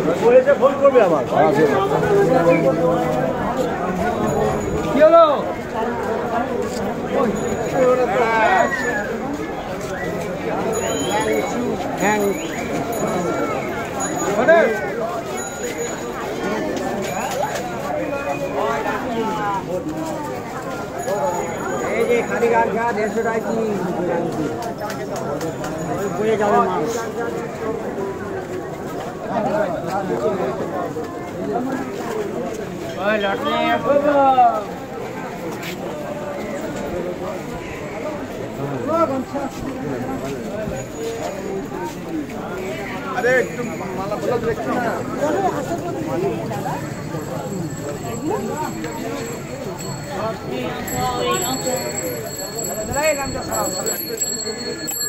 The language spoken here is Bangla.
ছিড়বে আবার। কি হলো? হ্যাং। এই যে খালি গাছ গা দেড়শো টাকা কি? বয়ে যাবে লটনে আরে একটু মালা বলা দেখছো না Thank you.